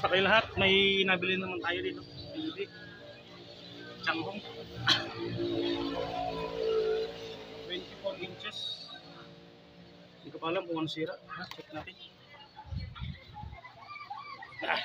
Kamusta kayo lahat? May nabili naman tayo dito. Baby. Changhong. 24 inches. Hindi ko pa alam kung ano sira. Ha, Check natin. Ah.